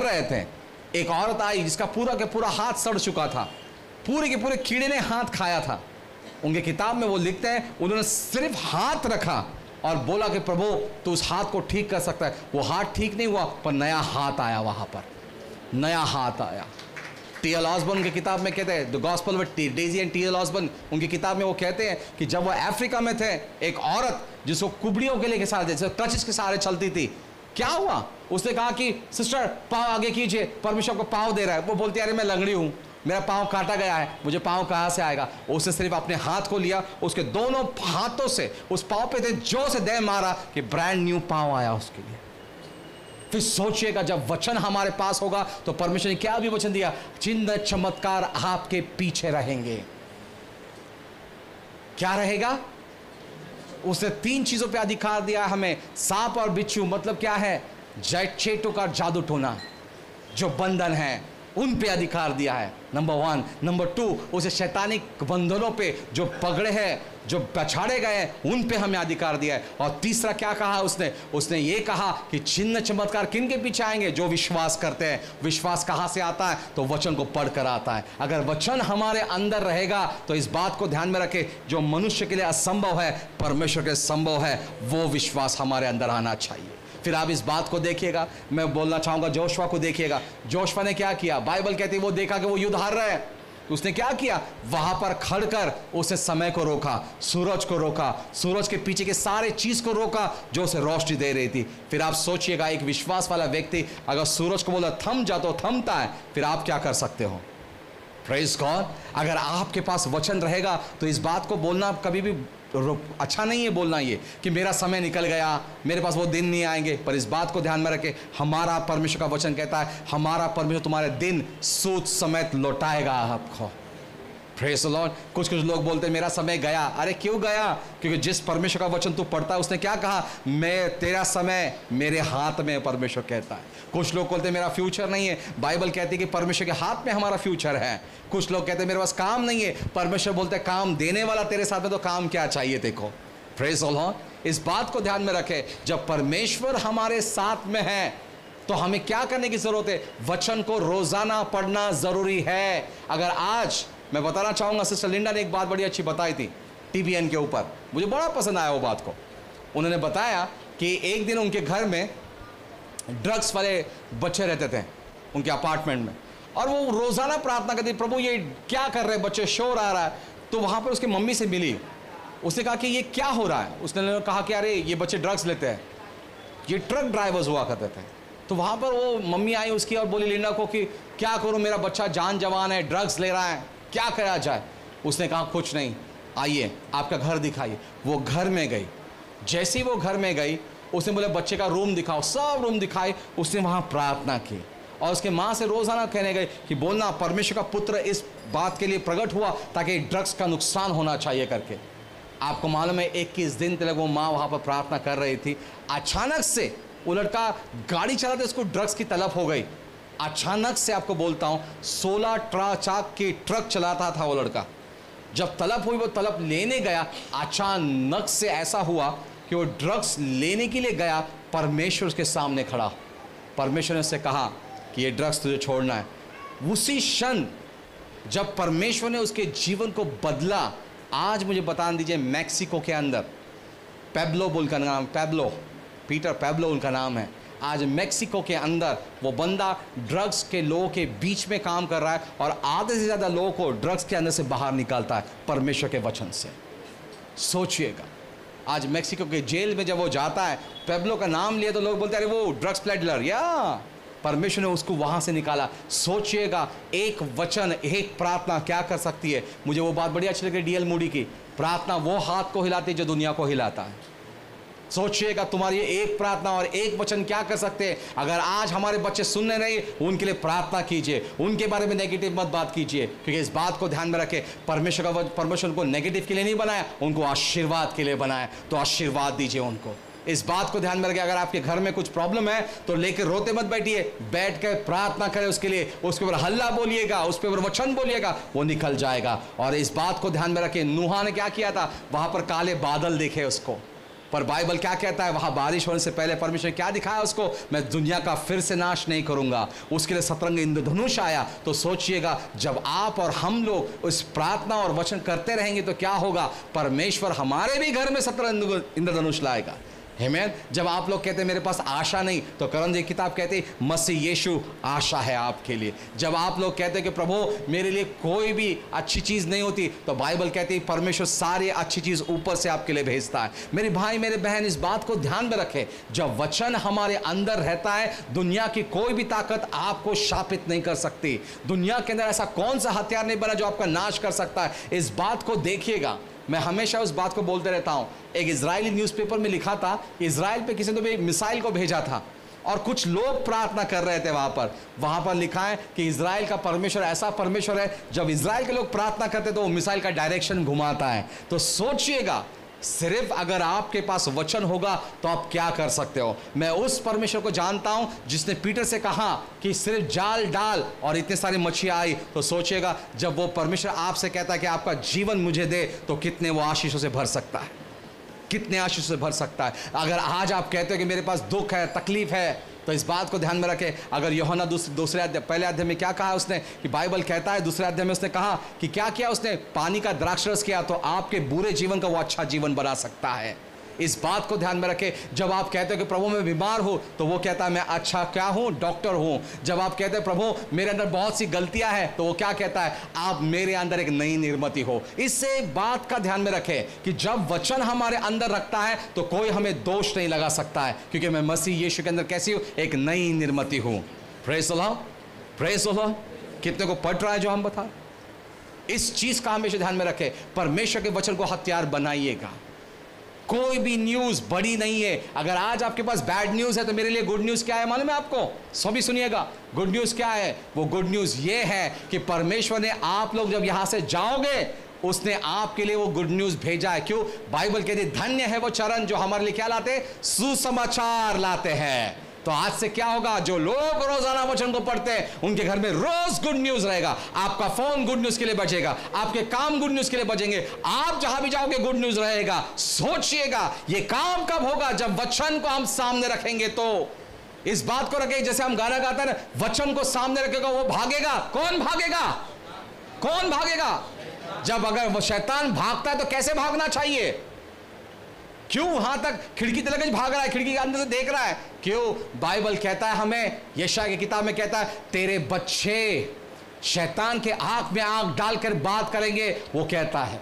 रहे थे। एक औरत आई जिसका पूरा के पूरा हाथ सड़ चुका था। पूरे के पूरे कीड़े ने हाथ खाया था। उनके किताब में वो लिखते हैं, उन्होंने सिर्फ़ हाथ रखा और बोला कि, प्रभु, तू उस हाथ को ठीक कर सकता है। वो हाथ ठीक नहीं हुआ, पर नया हाथ आया वहाँ पर। नया हाथ आया। टी एल ऑसबर्न की किताब में कहते हैं the gospel with Daisy and T L Osborn उनकी किताब में वो कहते हैं कि जब वो अफ्रीका में थे, एक औरत जिसको कुबड़ियों के लिए के साथ, जैसे क्रचिस के सहारे चलती थी क्या हुआ? उसने कहा कि, सिस्टर, पाव आगे कीजिए। परमेश्वर को पाव दे रहा है। वो बोलती, अरे, मैं लंगड़ी हूँ। मेरा पाँव काटा गया है। मुझे पाँव कहाँ से आएगा? उसने सिर्फ़ अपने हाथ को लिया। उसके दोनों हाथों से, उस पाँव पे थे जो से दे मारा कि ब्रांड न्यू पाँव आया उसके लिए। फिर सोचिएगा, जब वचन हमारे पास होगा तो परमेश्वर ने क्या भी वचन दिया? चिन्ह चमत्कार आपके पीछे रहेंगे। क्या रहेगा? उसने तीन चीज़ों पे अधिकार दिया हमें, सांप और बिच्छू। मतलब क्या है? जय चेटों का जादू टोना, जो बंधन है, उन पे अधिकार दिया है नंबर वन नंबर टू उसे शैतानिक बंधनों पे जो पगड़े हैं जो पछाड़े गए उन पे हमें अधिकार दिया है। और तीसरा क्या कहा उसने? उसने ये कहा कि चिन्ह चमत्कार किन के पीछे आएँगे? जो विश्वास करते हैं। विश्वास कहाँ से आता है? तो वचन को पढ़कर आता है। अगर वचन हमारे अंदर रहेगा तो इस बात को ध्यान में रखे, जो मनुष्य के लिए असंभव है, परमेश्वर के संभव है, वो विश्वास हमारे अंदर आना चाहिए। फिर आप इस बात को देखिएगा। मैं बोलना चाहूँगा जोशवा को देखिएगा। जोशवा ने क्या किया? बाइबल कहती है, वो देखा कि वो युद्ध हार रहा है। तो उसने क्या किया? वहाँ पर खड़कर उसने समय को रोका, सूरज को रोका, सूरज के पीछे के सारे चीज़ को रोका जो उसे रोशनी दे रही थी। फिर आप सोचिएगा, एक विश्वास वाला व्यक्ति अगर सूरज को बोला, थम जा तो थमता है, फिर आप क्या कर सकते हो? प्रेस गॉड अगर आपके पास वचन रहेगा तो इस बात को बोलना कभी भी अच्छा नहीं है बोलना ये कि मेरा समय निकल गया, मेरे पास वो दिन नहीं आएँगे, पर इस बात को ध्यान में रखें, हमारा परमेश्वर का वचन कहता है, हमारा परमेश्वर तुम्हारे दिन सोच समेत लौटाएगा आपको। प्रेस लॉर्ड कुछ कुछ लोग बोलते, मेरा समय गया. अरे, क्यों गया? क्योंकि जिस परमेश्वर का वचन तू पढ़ता है, उसने क्या कहा? मैं, तेरा समय मेरे हाथ में परमेश्वर कहता है। कुछ लोग बोलते, मेरा फ्यूचर नहीं है. बाइबल कहती है कि परमेश्वर के हाथ में हमारा फ्यूचर है। कुछ लोग कहते, मेरे पास काम नहीं है. परमेश्वर बोलते काम देने वाला तेरे साथ में तो काम क्या चाहिए देखो प्रेस इस बात को ध्यान में रखे, जब परमेश्वर हमारे साथ में है तो हमें क्या करने की ज़रूरत है? वचन को रोज़ाना पढ़ना ज़रूरी है। अगर आज मैं बताना चाहूँगा, सिस्टर लिंडा ने एक बात बड़ी अच्छी बताई थी टीवीएन के ऊपर। मुझे बड़ा पसंद आया वो बात को। उन्होंने बताया कि एक दिन उनके घर में ड्रग्स वाले बच्चे रहते थे, उनके अपार्टमेंट में। और वो रोज़ाना प्रार्थना करती, प्रभु, ये क्या कर रहे बच्चे शोर आ रहा है। तो वहाँ पर उसकी मम्मी से मिली। उसने कहा कि, ये क्या हो रहा है? उसने कहा कि, अरे, ये बच्चे ड्रग्स लेते हैं। ये ट्रक ड्राइवर्स हुआ करते थे। तो वहाँ पर वो मम्मी आई उसकी और बोली, लिंडा को कि, क्या करूँ? मेरा बच्चा जान जवान है, ड्रग्स ले रहा है। क्या करा जाए? उसने कहा, कुछ नहीं। आइए, आपका घर दिखाइए। वो घर में गई। जैसे ही वो घर में गई, उसने बोले, बच्चे का रूम दिखाओ। सब रूम दिखाए। उसने वहाँ प्रार्थना की। और उसके माँ से रोज़ाना कहने गए कि, बोलना, परमेश्वर का पुत्र इस बात के लिए प्रकट हुआ ताकि ड्रग्स का नुकसान होना चाहिए करके। आपको मालूम है, इक्कीस दिन तक वो माँ वहाँ पर प्रार्थना कर रही थी। अचानक से वो लड़का गाड़ी चलाते, उसको ड्रग्स की तलब हो गई। अचानक से आपको बोलता हूँ सोलह ट्रा चाक के ट्रक चलाता था वो लड़का। जब तलब हुई, वो तलब लेने गया, अचानक से ऐसा हुआ कि वो ड्रग्स लेने के लिए गया, परमेश्वर के सामने खड़ा। परमेश्वर ने उससे कहा कि ये ड्रग्स तुझे छोड़ना है। उसी क्षण, जब परमेश्वर ने उसके जीवन को बदला, आज मुझे बता दीजिए मैक्सिको के अंदर। पेब्लो बोल का नाम, पेब्लो, पीटर पेब्लो उनका नाम है। आज मेक्सिको के अंदर वो बंदा ड्रग्स के लोगों के बीच में काम कर रहा है और आधे से ज़्यादा लोगों को ड्रग्स के अंदर से बाहर निकालता है परमेश्वर के वचन से। सोचिएगा, आज मेक्सिको के जेल में जब वो जाता है, पेब्लो का नाम लिया तो लोग बोलते अरे वो ड्रग्स प्लेडलर, या! परमेश्वर ने उसको वहाँ से निकाला। सोचिएगा, एक वचन, एक प्रार्थना क्या कर सकती है? मुझे वो बात बड़ी अच्छी लगी डीएल मूडी की। प्रार्थना वो हाथ को हिलाती है जो दुनिया को हिलाता है। सोचिएगा तुम्हारी एक प्रार्थना और एक वचन क्या कर सकते हैं? अगर आज हमारे बच्चे सुनने नहीं, उनके लिए प्रार्थना कीजिए। उनके बारे में नेगेटिव मत बात कीजिए। क्योंकि इस बात को ध्यान में रखें, परमेश्वर का परमेश्वर उनको नेगेटिव के लिए नहीं बनाया, उनको आशीर्वाद के लिए बनाया। तो आशीर्वाद दीजिए उनको। इस बात को ध्यान में रखें, अगर आपके घर में कुछ प्रॉब्लम है तो लेकर रोते मत बैठिए। बैठ कर प्रार्थना करें उसके लिए। उसके ऊपर हल्ला बोलिएगा उसके ऊपर वचन बोलिएगा, वो निकल जाएगा। और इस बात को ध्यान में रखें, नुहा ने क्या किया था? वहाँ पर काले बादल देखे उसको। पर बाइबल क्या कहता है? वहाँ बारिश होने से पहले परमेश्वर क्या दिखाया उसको? मैं दुनिया का फिर से नाश नहीं करूँगा। उसके लिए सतरंग इंद्रधनुष आया। तो सोचिएगा, जब आप और हम लोग उस प्रार्थना और वचन करते रहेंगे तो क्या होगा? परमेश्वर हमारे भी घर में सतरंग इंद्रधनुष लाएगा। हेमैन जब आप लोग कहते मेरे पास आशा नहीं तो करण जी किताब कहते मसीह यीशु, आशा है आपके लिए। जब आप लोग कहते कि, प्रभु, मेरे लिए कोई भी अच्छी चीज़ नहीं होती तो बाइबल कहती परमेश्वर सारी अच्छी चीज़ ऊपर से आपके लिए भेजता है। मेरे भाई, मेरे बहन, इस बात को ध्यान में रखे। जब वचन हमारे अंदर रहता है, दुनिया की कोई भी ताकत आपको शापित नहीं कर सकती। दुनिया के अंदर ऐसा कौन सा हथियार नहीं बना जो आपका नाश कर सकता है? इस बात को देखिएगा। मैं हमेशा उस बात को बोलते रहता हूँ। एक इसराइली न्यूज़पेपर में लिखा था इसराइल पे किसी ने भी मिसाइल को भेजा था। और कुछ लोग प्रार्थना कर रहे थे वहाँ पर। वहाँ पर लिखा है कि इसराइल का परमेश्वर, ऐसा परमेश्वर है, जब इसराइल के लोग प्रार्थना करते तो वो मिसाइल का डायरेक्शन घुमाता है। तो सोचिएगा सिर्फ़ अगर आपके पास वचन होगा तो आप क्या कर सकते हो? मैं उस परमेश्वर को जानता हूँ, जिसने पीटर से कहा कि सिर्फ़ जाल डाल और इतने सारी मछलियाँ आई। तो सोचेगा जब वो परमेश्वर आपसे कहता है कि आपका जीवन मुझे दे तो कितने वो आशीषों से भर सकता है? कितने आशीषों से भर सकता है? अगर आज आप कहते हो कि मेरे पास दुख है, तकलीफ़ है तो इस बात को ध्यान में रखें। अगर योहना दूसरे अध्याय पहले अध्याय में क्या कहा उसने कि बाइबल कहता है, दूसरे अध्याय में उसने कहा कि क्या किया उसने? पानी का द्राक्षरस किया तो आपके बुरे जीवन का वो अच्छा जीवन बना सकता है। इस बात को ध्यान में रखें। जब आप कहते हो कि प्रभु मैं बीमार हूँ तो वो कहता है, मैं अच्छा क्या हूँ? डॉक्टर हूँ। जब आप कहते हैं, प्रभु, मेरे अंदर बहुत सी गलतियाँ हैं तो वो क्या कहता है, आप मेरे अंदर एक नई निर्मति हो। इससे बात का ध्यान में रखें कि जब वचन हमारे अंदर रखता है तो कोई हमें दोष नहीं लगा सकता है, क्योंकि मैं मसीह यीशु के अंदर कैसी हूँ? एक नई निर्मति हूँ। कितने को पढ़ रहा है जो हम बता इस चीज़ का हमेशा ध्यान में रखें। परमेश्वर के वचन को हथियार बनाइएगा। कोई भी न्यूज़ बड़ी नहीं है। अगर आज आपके पास बैड न्यूज़ है तो मेरे लिए गुड न्यूज़ क्या है मालूम है आपको? सभी सुनिएगा। गुड न्यूज़ क्या है? वो गुड न्यूज़ ये है कि परमेश्वर ने आप लोग जब यहाँ से जाओगे, उसने आपके लिए वो गुड न्यूज़ भेजा है। क्यों? बाइबल कहती धन्य है वो चरण जो हमारे लिए क्या लाते सुसमाचार लाते हैं। तो आज से क्या होगा? जो लोग रोज़ाना वचन को पढ़ते हैं, उनके घर में रोज गुड न्यूज़ रहेगा। आपका फ़ोन गुड न्यूज़ के लिए बचेगा। आपके काम गुड न्यूज़ के लिए बचेंगे। आप जहाँ भी जाओगे गुड न्यूज़ रहेगा। सोचिएगा, ये काम कब होगा? जब वचन को हम सामने रखेंगे तो। इस बात को रखें, जैसे हम गाना गाते हैं वचन को सामने रखेगा, वो भागेगा। कौन भागेगा? कौन भागेगा? जब अगर वो शैतान भागता है तो कैसे भागना चाहिए? क्यों वहाँ तक खिड़की तलक भाग रहा है, खिड़की के अंदर से देख रहा है? क्यों? बाइबल कहता है हमें यशा की किताब में कहता है, तेरे बच्चे शैतान के आँख में आँख डालकर बात करेंगे, वो कहता है।